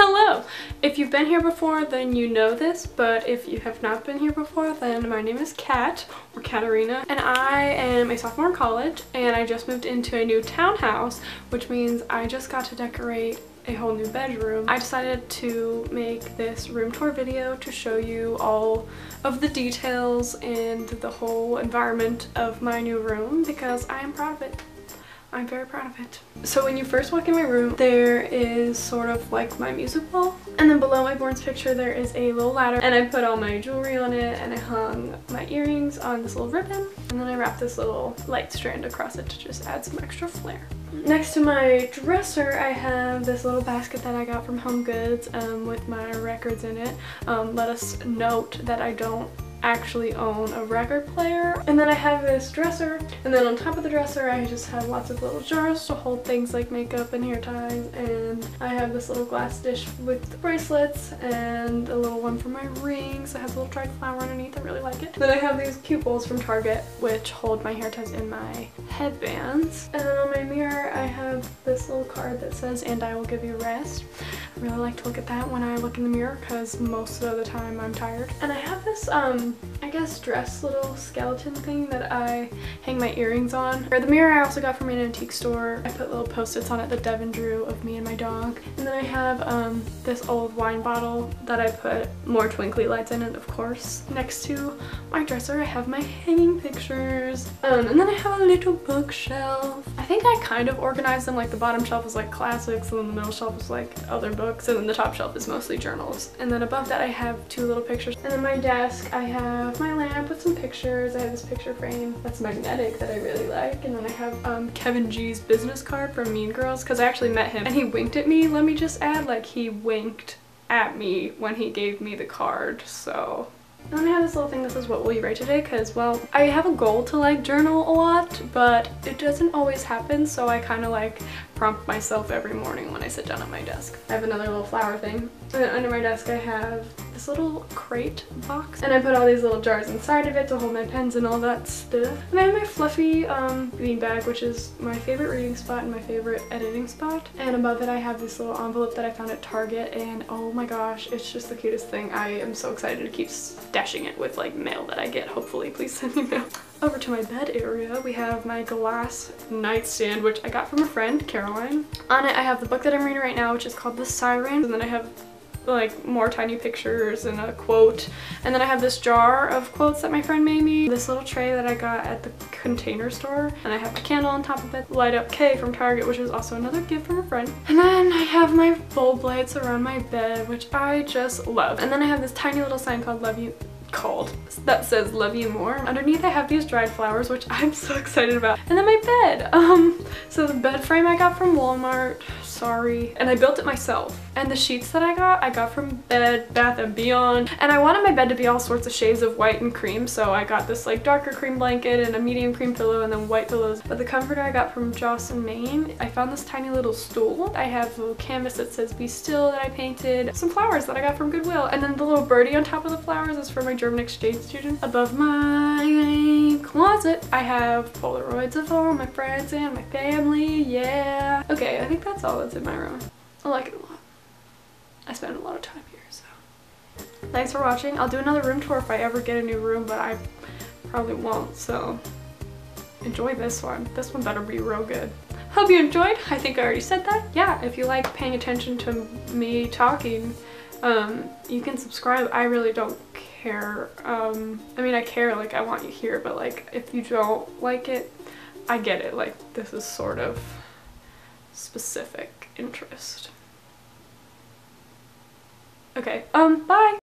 Hello! If you've been here before, then you know this, but if you have not been here before, then my name is Kat, or Katerina, and I am a sophomore in college, and I just moved into a new townhouse, which means I just got to decorate a whole new bedroom. I decided to make this room tour video to show you all of the details and the whole environment of my new room because I am proud of it. I'm very proud of it. So when you first walk in my room, there is sort of like my music wall. And then below my Borns picture, there is a little ladder. And I put all my jewelry on it and I hung my earrings on this little ribbon. And then I wrapped this little light strand across it to just add some extra flair. Next to my dresser, I have this little basket that I got from Home Goods um, with my records in it. Um, let us note that I don't actually own a record player. And then I have this dresser and then on top of the dresser I just have lots of little jars to hold things like makeup and hair ties and I have this little glass dish with the bracelets and a little one for my rings. It has a little dried flower underneath. I really like it. Then I have these cute bowls from Target which hold my hair ties and my headbands. And then on my mirror have this little card that says and I will give you rest. I really like to look at that when I look in the mirror because most of the time I'm tired. And I have this, um, I guess dress little skeleton thing that I hang my earrings on. Or the mirror I also got from an antique store. I put little post-its on it that Devin drew of me and my dog. And then I have um, this old wine bottle that I put more twinkly lights in it, of course. Next to my dresser I have my hanging pictures. Um, and then I have a little bookshelf. I think I kind of organized them like the bottom shelf is like classics and then the middle shelf is like other books books and then the top shelf is mostly journals. And then above that I have two little pictures. And then my desk I have my lamp with some pictures. I have this picture frame that's magnetic that I really like. And then I have um, Kevin G's business card from Mean Girls because I actually met him and he winked at me. Let me just add like he winked at me when he gave me the card. So I have this little thing that says what will you write today because well I have a goal to like journal a lot but it doesn't always happen so I kind of like prompt myself every morning when I sit down at my desk. I have another little flower thing. And under my desk I have this little crate box and I put all these little jars inside of it to hold my pens and all that stuff. And I have my fluffy um, bean bag which is my favorite reading spot and my favorite editing spot. And above it I have this little envelope that I found at Target and oh my gosh it's just the cutest thing. I am so excited to keep stashing it with like mail that I get. Hopefully please send me mail. Over to my bed area, we have my glass nightstand, which I got from a friend, Caroline. On it, I have the book that I'm reading right now, which is called The Siren. And then I have like more tiny pictures and a quote. And then I have this jar of quotes that my friend made me. This little tray that I got at the container store. And I have a candle on top of it. Light Up K from Target, which is also another gift from a friend. And then I have my bulb lights around my bed, which I just love. And then I have this tiny little sign called Love You called that says love you more. Underneath i have these dried flowers which i'm so excited about. And then my bed. Um so the bed frame i got from walmart sorry. And i built it myself. And the sheets that I got, I got from Bed Bath & Beyond. And I wanted my bed to be all sorts of shades of white and cream, so I got this like darker cream blanket and a medium cream pillow and then white pillows. But the comforter I got from Joss & Main, I found this tiny little stool. I have a little canvas that says Be Still that I painted, some flowers that I got from Goodwill, and then the little birdie on top of the flowers is for my German exchange student. Above my closet, I have Polaroids of all my friends and my family, yeah. Okay, I think that's all that's in my room. I like it a lot. I spend a lot of time here, so. Thanks for watching. I'll do another room tour if I ever get a new room, but I probably won't, so enjoy this one. This one better be real good. Hope you enjoyed. I think I already said that. Yeah, if you like paying attention to me talking, um, you can subscribe. I really don't care. Um, I mean, I care, like, I want you here, but, like, if you don't like it, I get it. Like, this is sort of specific interest. Okay, um, bye!